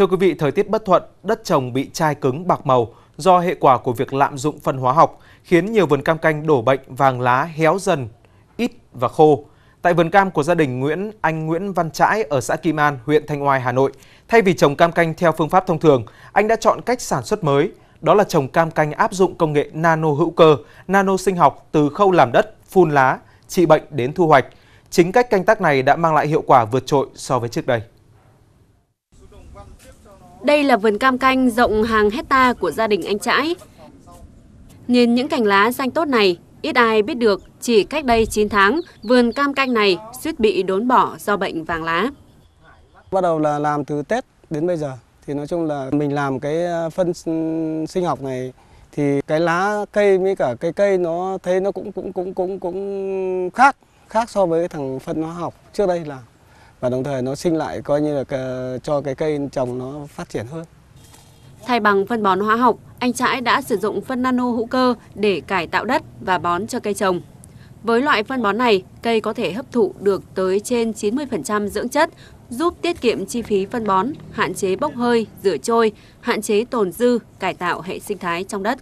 Thưa quý vị, thời tiết bất thuận, đất trồng bị chai cứng bạc màu do hệ quả của việc lạm dụng phân hóa học khiến nhiều vườn cam canh đổ bệnh vàng lá héo dần, ít và khô. Tại vườn cam của gia đình Nguyễn anh Nguyễn Văn Trãi ở xã Kim An, huyện Thanh Oai, Hà Nội, thay vì trồng cam canh theo phương pháp thông thường, anh đã chọn cách sản xuất mới, đó là trồng cam canh áp dụng công nghệ nano hữu cơ, nano sinh học từ khâu làm đất, phun lá, trị bệnh đến thu hoạch. Chính cách canh tác này đã mang lại hiệu quả vượt trội so với trước đây. Đây là vườn cam canh rộng hàng hecta của gia đình anh Trãi. Nhìn những cành lá xanh tốt này, ít ai biết được chỉ cách đây 9 tháng, vườn cam canh này suýt bị đốn bỏ do bệnh vàng lá. Bắt đầu là làm từ Tết đến bây giờ thì nói chung là mình làm cái à, phân sinh học này thì cái lá cây với cả cây cây nó thấy nó cũng cũng cũng cũng cũng khác khác so với thằng phân hóa học trước đây là và đồng thời nó sinh lại coi như là cho cái cây trồng nó phát triển hơn. Thay bằng phân bón hóa học, anh Trãi đã sử dụng phân nano hữu cơ để cải tạo đất và bón cho cây trồng. Với loại phân bón này, cây có thể hấp thụ được tới trên 90% dưỡng chất, giúp tiết kiệm chi phí phân bón, hạn chế bốc hơi, rửa trôi, hạn chế tồn dư, cải tạo hệ sinh thái trong đất.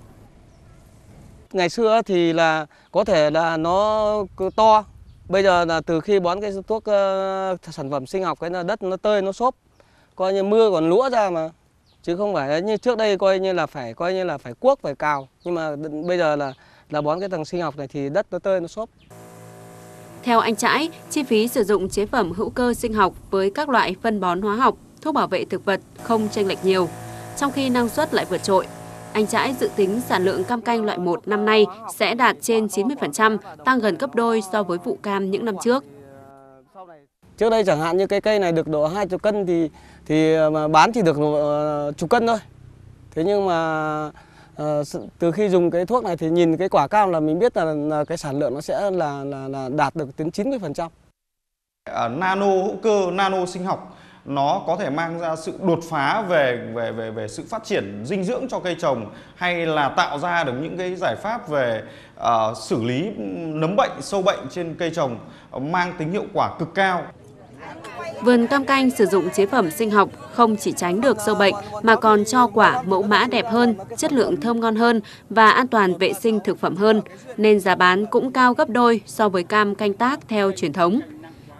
Ngày xưa thì là có thể là nó to, bây giờ là từ khi bón cái thuốc uh, sản phẩm sinh học cái là đất nó tơi nó xốp, coi như mưa còn lúa ra mà. Chứ không phải như trước đây coi như là phải coi như là phải cuốc phải cào. Nhưng mà bây giờ là là bón cái thằng sinh học này thì đất nó tơi nó xốp. Theo anh Trãi, chi phí sử dụng chế phẩm hữu cơ sinh học với các loại phân bón hóa học, thuốc bảo vệ thực vật không chênh lệch nhiều, trong khi năng suất lại vượt trội. Anh Trãi dự tính sản lượng cam canh loại 1 năm nay sẽ đạt trên 90%, tăng gần gấp đôi so với vụ cam những năm trước. Trước đây chẳng hạn như cái cây này được độ 20 cân thì thì mà bán chỉ được uh, chục cân thôi. Thế nhưng mà uh, từ khi dùng cái thuốc này thì nhìn cái quả cam là mình biết là, là cái sản lượng nó sẽ là là, là đạt được đến 90%. Uh, nano hữu cơ, nano sinh học nó có thể mang ra sự đột phá về về về về sự phát triển dinh dưỡng cho cây trồng hay là tạo ra được những cái giải pháp về uh, xử lý nấm bệnh sâu bệnh trên cây trồng uh, mang tính hiệu quả cực cao Vườn cam canh sử dụng chế phẩm sinh học không chỉ tránh được sâu bệnh mà còn cho quả mẫu mã đẹp hơn, chất lượng thơm ngon hơn và an toàn vệ sinh thực phẩm hơn, nên giá bán cũng cao gấp đôi so với cam canh tác theo truyền thống.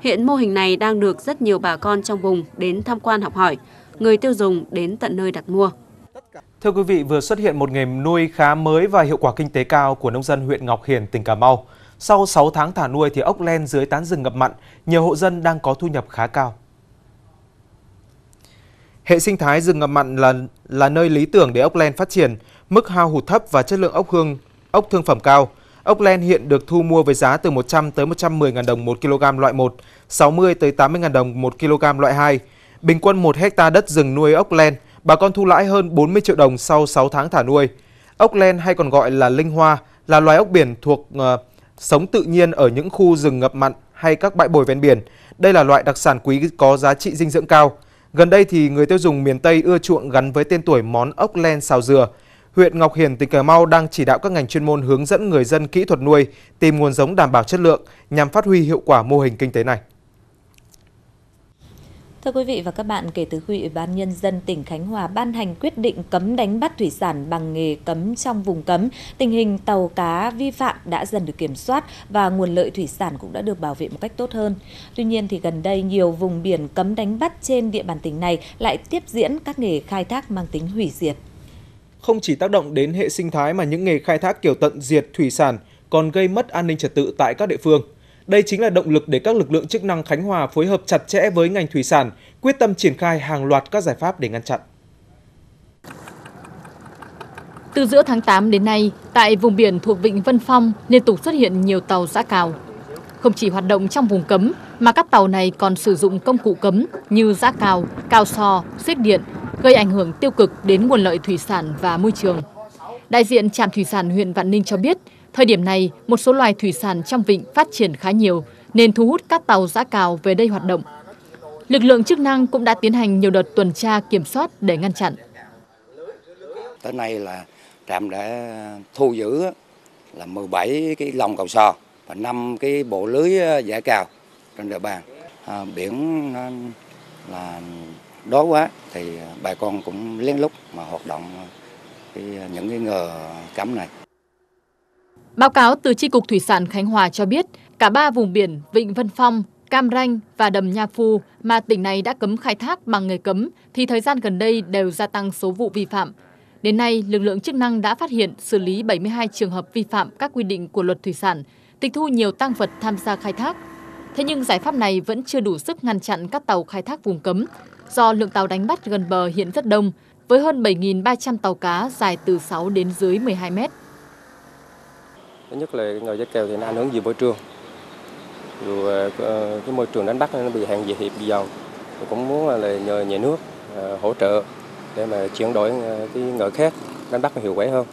Hiện mô hình này đang được rất nhiều bà con trong vùng đến tham quan học hỏi, người tiêu dùng đến tận nơi đặt mua. Thưa quý vị, vừa xuất hiện một nghề nuôi khá mới và hiệu quả kinh tế cao của nông dân huyện Ngọc Hiển, tỉnh Cà Mau. Sau 6 tháng thả nuôi thì ốc len dưới tán rừng ngập mặn, nhiều hộ dân đang có thu nhập khá cao. Hệ sinh thái rừng ngập mặn là là nơi lý tưởng để ốc len phát triển, mức hao hụt thấp và chất lượng ốc hương, ốc thương phẩm cao. Ốc len hiện được thu mua với giá từ 100 tới 110 000 đồng 1 kg loại 1, 60 tới 80 000 đồng 1 kg loại 2. Bình quân 1 hecta đất rừng nuôi ốc len, bà con thu lãi hơn 40 triệu đồng sau 6 tháng thả nuôi. Ốc len hay còn gọi là linh hoa là loài ốc biển thuộc uh, sống tự nhiên ở những khu rừng ngập mặn hay các bãi bồi ven biển. Đây là loại đặc sản quý có giá trị dinh dưỡng cao. Gần đây thì người tiêu dùng miền Tây ưa chuộng gắn với tên tuổi món ốc len xào dừa. Huyện Ngọc Hiển, tỉnh Cà Mau đang chỉ đạo các ngành chuyên môn hướng dẫn người dân kỹ thuật nuôi, tìm nguồn giống đảm bảo chất lượng nhằm phát huy hiệu quả mô hình kinh tế này. Thưa quý vị và các bạn, kể từ khi Ủy ban Nhân dân tỉnh Khánh Hòa ban hành quyết định cấm đánh bắt thủy sản bằng nghề cấm trong vùng cấm, tình hình tàu cá vi phạm đã dần được kiểm soát và nguồn lợi thủy sản cũng đã được bảo vệ một cách tốt hơn. Tuy nhiên thì gần đây nhiều vùng biển cấm đánh bắt trên địa bàn tỉnh này lại tiếp diễn các nghề khai thác mang tính hủy diệt. Không chỉ tác động đến hệ sinh thái mà những nghề khai thác kiểu tận diệt thủy sản còn gây mất an ninh trật tự tại các địa phương. Đây chính là động lực để các lực lượng chức năng Khánh Hòa phối hợp chặt chẽ với ngành thủy sản, quyết tâm triển khai hàng loạt các giải pháp để ngăn chặn. Từ giữa tháng 8 đến nay, tại vùng biển thuộc Vịnh Vân Phong liên tục xuất hiện nhiều tàu giã cào. Không chỉ hoạt động trong vùng cấm, mà các tàu này còn sử dụng công cụ cấm như giã cào, cao so, xích điện, gây ảnh hưởng tiêu cực đến nguồn lợi thủy sản và môi trường. Đại diện trạm thủy sản huyện Vạn Ninh cho biết, Thời điểm này, một số loài thủy sản trong vịnh phát triển khá nhiều nên thu hút các tàu giã cào về đây hoạt động. Lực lượng chức năng cũng đã tiến hành nhiều đợt tuần tra kiểm soát để ngăn chặn. Tới nay là trạm đã thu giữ là 17 cái lồng cầu sò và 5 cái bộ lưới giả cào trên địa bàn. À, biển nó là đói quá thì à, bà con cũng lén lút mà hoạt động à, cái, à, những cái ngờ cấm này. Báo cáo từ Tri Cục Thủy sản Khánh Hòa cho biết, cả ba vùng biển Vịnh Vân Phong, Cam Ranh và Đầm Nha Phu mà tỉnh này đã cấm khai thác bằng nghề cấm thì thời gian gần đây đều gia tăng số vụ vi phạm. Đến nay, lực lượng chức năng đã phát hiện xử lý 72 trường hợp vi phạm các quy định của luật thủy sản, tịch thu nhiều tăng vật tham gia khai thác. Thế nhưng giải pháp này vẫn chưa đủ sức ngăn chặn các tàu khai thác vùng cấm, do lượng tàu đánh bắt gần bờ hiện rất đông, với hơn 7.300 tàu cá dài từ 6 đến dưới 12 mét. Thứ nhất là nghề dây kèo thì nó ảnh hưởng gì môi trường. Dù ờ, cái môi trường đánh bắt nó bị hạn dị hiệp dầu, cũng muốn là nhờ nhà nước ờ, hỗ trợ để mà chuyển đổi ờ, cái nghề khác đánh bắt hiệu quả hơn.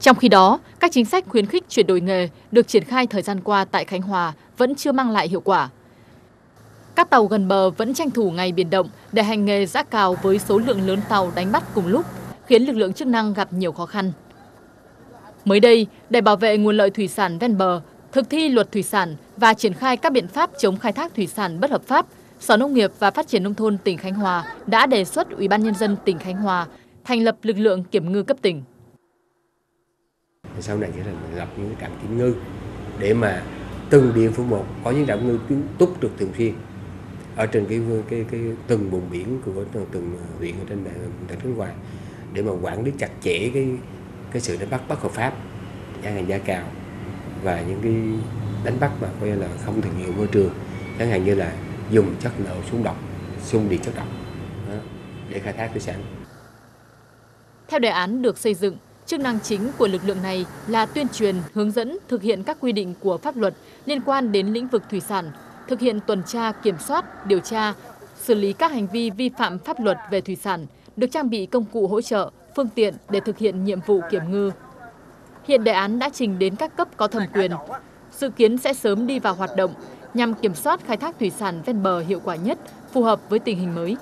Trong khi đó, các chính sách khuyến khích chuyển đổi nghề được triển khai thời gian qua tại Khánh Hòa vẫn chưa mang lại hiệu quả. Các tàu gần bờ vẫn tranh thủ ngày biển động để hành nghề giã cào với số lượng lớn tàu đánh bắt cùng lúc, khiến lực lượng chức năng gặp nhiều khó khăn. Mới đây, để bảo vệ nguồn lợi thủy sản ven bờ, thực thi luật thủy sản và triển khai các biện pháp chống khai thác thủy sản bất hợp pháp, Sở Nông nghiệp và Phát triển Nông thôn tỉnh Khánh Hòa đã đề xuất Ủy ban Nhân dân tỉnh Khánh Hòa thành lập lực lượng kiểm ngư cấp tỉnh. Sau này sẽ là lập những cái trạm kiểm ngư để mà từng địa phương một có những trạm ngư túc được thường xuyên ở trên cái cái cái từng vùng biển của từng, từng huyện ở trên tỉnh Khánh Hòa để mà quản lý chặt chẽ cái cái sự đánh bắt bất hợp pháp chẳng hàng gia cào và những cái đánh bắt mà coi là không thân thiện môi trường chẳng hạn như là dùng chất nổ súng độc xung điện chất độc đó, để khai thác thủy sản. Theo đề án được xây dựng, chức năng chính của lực lượng này là tuyên truyền, hướng dẫn thực hiện các quy định của pháp luật liên quan đến lĩnh vực thủy sản, thực hiện tuần tra, kiểm soát, điều tra, xử lý các hành vi vi phạm pháp luật về thủy sản, được trang bị công cụ hỗ trợ, phương tiện để thực hiện nhiệm vụ kiểm ngư. Hiện đề án đã trình đến các cấp có thẩm quyền, dự kiến sẽ sớm đi vào hoạt động nhằm kiểm soát khai thác thủy sản ven bờ hiệu quả nhất, phù hợp với tình hình mới.